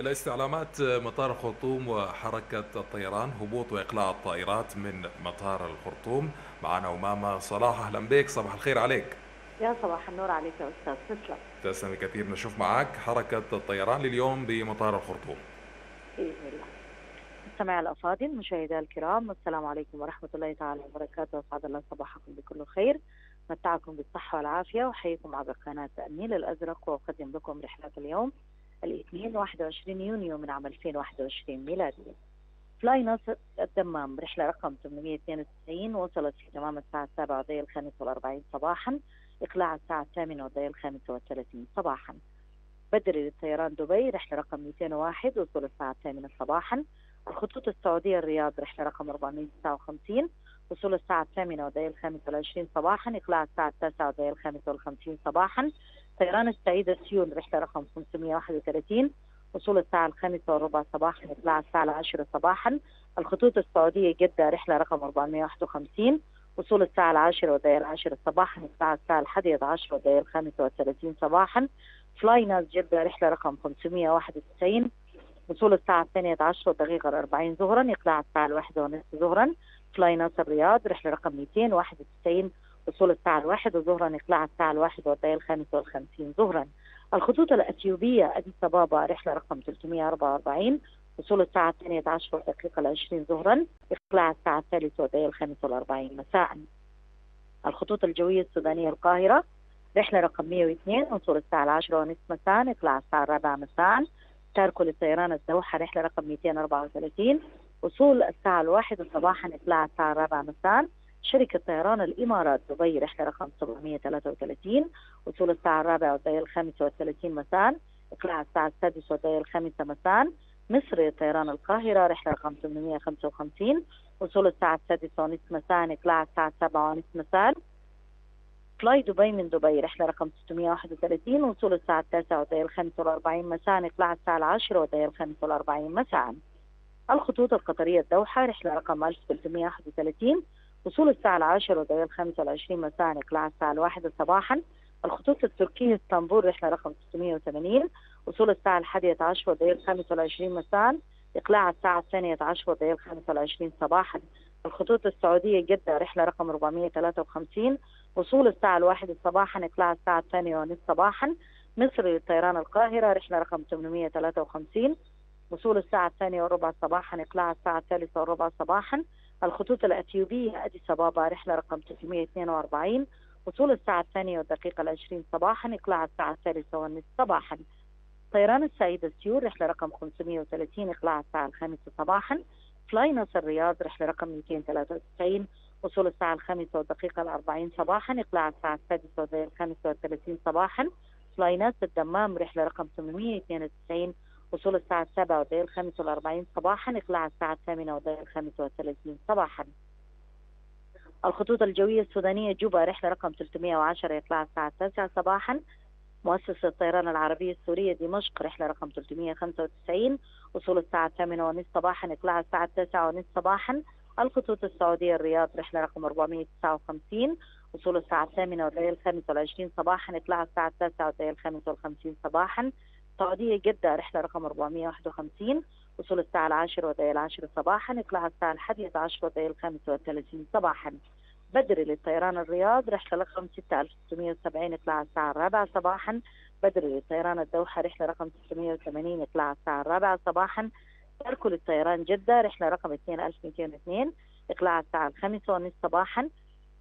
الاستعلامات مطار الخرطوم وحركة الطيران هبوط وإقلاع الطائرات من مطار الخرطوم. معنا أمامة صلاح أهلا بك. صباح الخير عليك. يا صباح النور عليك يا أستاذ. تسلم. تسلمي كثير نشوف معك حركة الطيران لليوم بمطار الخرطوم. بإذن الله. مستمعي الأفاضل مشاهدي الكرام السلام عليكم ورحمة الله تعالى وبركاته. أسعد الله صباحكم بكل خير. متعكم بالصحة والعافية وحييكم عبر قناة النيل الأزرق وأقدم لكم رحلة اليوم. الاثنين 21 يونيو من عام 2021 ميلادي. فلاي ناصر الدمام رحلة رقم 892 وصلت في تمام الساعة 7 ودقيقة الخامسة والأربعين صباحا إقلاع الساعة الثامنة ودقيقة الخامسة والثلاثين صباحا. بدري للطيران دبي رحلة رقم 201 وصول الساعة الثامنة صباحا. الخطوط السعودية الرياض رحلة رقم 459 وصول الساعة الثامنة ودقيقة الخامسة والعشرين صباحا إقلاع الساعة التاسعة ودقيقة الخامسة والخمسين صباحا. طيران السعيدة سيئون رحلة رقم 531 وصول الساعة الخامسة والربع صباحا إقلاع الساعة العاشرة صباحا. الخطوط السعودية جدة رحلة رقم 451 وصول الساعة العاشرة والدقيقة العاشرة صباحا إقلاع الساعة الحادية عشر والدقيقة الخامسة والثلاثين صباحا. فلاي ناس جدة رحلة رقم 591 وصول الساعة الثانية عشر والدقيقة الأربعين ظهرا إقلاع الساعة الواحدة ونصف ظهرا. فلاي ناس الرياض رحلة رقم 291 وصول الساعة الواحدة ظهرا إقلاع الساعة الواحدة والدقيقة الخامسة والخمسين ظهرا. الخطوط الأثيوبية أديس أبابا رحلة رقم 344 وصول الساعة الثانية عشر والدقيقة العشرين ظهرا. إقلاع الساعة الثالثة والدقيقة الخامسة والأربعين مساء. الخطوط الجوية السودانية القاهرة رحلة رقم 102 وصول الساعة العاشرة ونصف مساء. إقلاع الساعة الرابعة مساء. تاركو للطيران الدوحة رحلة رقم 234 وصول الساعة الواحدة صباحا إقلاع الساعة الرابعة مساء. شركة طيران الإمارات دبي رحلة رقم 733 وصول الساعة الرابعة والدقيقة الخامسة والثلاثين مساء إقلاع الساعة السادسة والدقيقة الخامسة مساء مصر طيران القاهرة رحلة رقم 855 وصول الساعة السادسة ونصف مساء إقلاع الساعة السابعة ونصف مساء. فلاي دبي من دبي رحلة رقم 631 وصول الساعة التاسعة والدقيقة الخامسة والأربعين مساء إقلاع الساعة العاشرة والدقيقة الخامسة والأربعين مساء. الخطوط القطرية الدوحة رحلة رقم 1331 وصول الساعة العاشرة والدقيقة الخامسة والعشرين مساء إقلاع الساعة الواحدة صباحا. الخطوط التركية اسطنبول رحلة رقم 680 وصول الساعة الحادية عشر الخامسة والعشرين مساء إقلاع الساعة الثانية عشر الخامسة والعشرين صباحا. الخطوط السعودية جدة رحلة رقم 453 وصول الساعة الواحدة صباحا إقلاع الساعة الثانية ونصف صباحا. مصر للطيران القاهرة رحلة رقم 853 وصول الساعة الثانية وربع صباحا إقلاع الساعة الثالثة والربع صباحا. الخطوط الأثيوبية أديس أبابا رحلة رقم 342 وصول الساعة الثانية والدقيقة العشرين صباحا إقلاع الساعة الثالثة والنصف صباحا. طيران السعيدة سيئون رحلة رقم 530 إقلاع الساعة الخامسة صباحا. فلاي الرياض رحلة رقم 293 وصول الساعة الخامسة والدقيقة الأربعين صباحا إقلاع الساعة السادسة والدقيقة الخامسة والثلاثين صباحا. فلاي ناس الدمام رحلة رقم 892 وصول الساعة السابعة والدقيقة الخامسة والأربعين صباحا إقلاع الساعة الثامنة والدقيقة الخامسة والثلاثين صباحا. الخطوط الجوية السودانية جوبا رحلة رقم 310 إقلاع الساعة التاسعة صباحا. مؤسسة الطيران العربية السورية دمشق رحلة رقم 395 وصول الساعة الثامنة ونصف صباحا إقلاع الساعة التاسعة ونصف صباحا. الخطوط السعودية الرياض رحلة رقم 459 وصول الساعة الثامنة والدقيقة الخامسة والعشرين صباحا إقلاع الساعة التاسعة والدقيقة الخامسة والخمسين صباحا. السعودية جدة رحلة رقم 451 وصول الساعة العاشرة والدقيقة العاشرة صباحا إقلاع الساعة الحادية عشر والدقيقة الخامسة والثلاثين صباحا. بدري للطيران الرياض رحلة رقم 6670 إقلاع الساعة الرابعة صباحا. بدري للطيران الدوحة رحلة رقم 680 إقلاع الساعة الرابعة صباحا. تركو للطيران جدة رحلة رقم 2202 إقلاع الساعة الخامسة ونصف صباحا.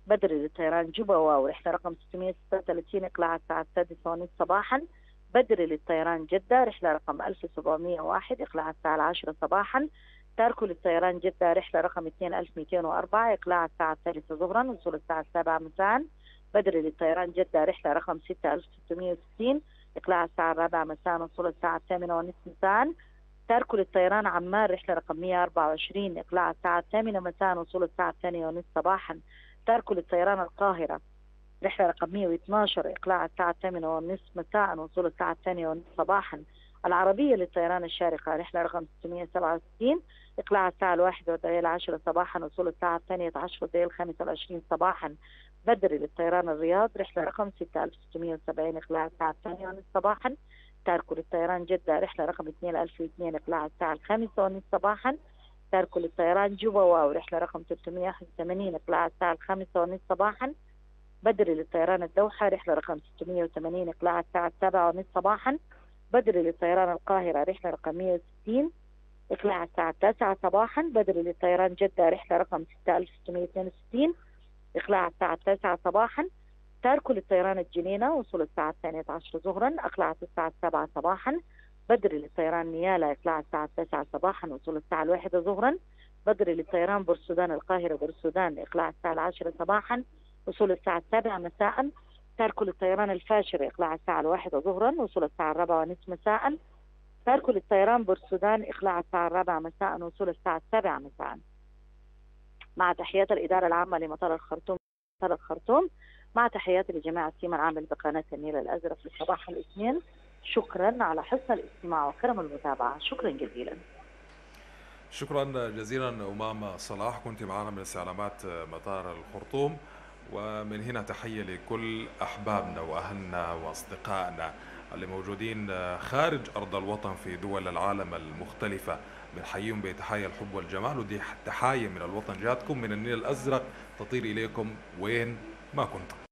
بدري للطيران جوبا واو رحلة رقم 636 إقلاع الساعة السادسة ونصف صباحا. بدري للطيران جدة رحلة رقم 1701 إقلاع الساعة العاشرة صباحا. تاركو للطيران جدة رحلة رقم 2204 إقلاع الساعة الثالثة ظهرا وصول الساعة السابعة مساء. بدري للطيران جدة رحلة رقم 6660 إقلاع الساعة الرابعة مساء وصول الساعة الثامنة ونصف مساء. تاركو للطيران عمان رحلة رقم 124 إقلاع الساعة الثامنة مساء وصول الساعة الثانية ونصف صباحا. تاركو للطيران القاهرة رحلة رقم 112 إقلاع الساعة الثامنة والنصف مساء وصول الساعة الثانية والنصف صباحا. العربية للطيران الشارقة رحلة رقم 667 إقلاع الساعة الواحدة والدقيقة العاشرة صباحا وصول الساعة الثانية عشر والدقيقة الخامسة والعشرين صباحا. بدري للطيران الرياض رحلة رقم 6670 إقلاع الساعة الثانية ونصف صباحا. تاركوا للطيران جدة رحلة رقم 2002 إقلاع الساعة الخامسة ونصف صباحا. تاركوا للطيران جوبا واو رحلة رقم 381 إقلاع الساعة الخامسة ونصف صباحا. بدري للطيران الدوحة رحلة رقم 680 إقلاع الساعة السابعة ونصف صباحا. بدري للطيران القاهرة رحلة رقم 160 إقلاع الساعة التاسعة صباحا. بدري للطيران جدة رحلة رقم 6662 إقلاع الساعة التاسعة صباحا. تاركوا للطيران الجنينة وصول الساعة الثانية عشر ظهرا أقلعت الساعة السابعة صباحا. بدري للطيران نيالا إقلاع الساعة التاسعة صباحا وصول الساعة الواحدة ظهرا. بدري للطيران بورسودان القاهرة بورسودان إقلاع الساعة العاشرة صباحا. وصول الساعة السابعة مساء. تاركوا للطيران الفاشر إقلاع الساعة الواحدة ظهرا وصول الساعة الرابعة ونصف مساء. تاركوا للطيران بورسودان إقلاع الساعة الرابعة مساء وصول الساعة السابعة مساء. مع تحيات الإدارة العامة لمطار الخرطوم مطار الخرطوم مع تحياتي لجميع التيم العامل بقناة النيل الأزرق في صباح الاثنين. شكرا على حسن الاستماع وكرم المتابعة. شكرا جزيلا. شكرا جزيلا أمام صلاح. كنت معنا من استعلامات مطار الخرطوم. ومن هنا تحية لكل أحبابنا وأهلنا وأصدقائنا اللي موجودين خارج أرض الوطن في دول العالم المختلفة. بنحييهم بتحايا الحب والجمال ودي تحايا من الوطن. جاتكم من النيل الأزرق تطير إليكم وين ما كنتم.